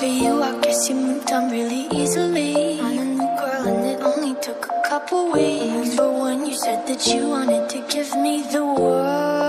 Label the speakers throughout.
Speaker 1: For you, I guess you moved on really easily. On a new girl, and it only took a couple weeks. But when you said that you wanted to give me the world.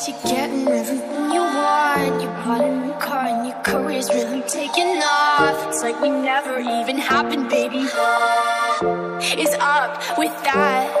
Speaker 1: guess you're getting everything you want. You bought a new car and your career's really taking off. It's like we never even happened, baby. It's up with that.